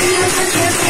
今天是结束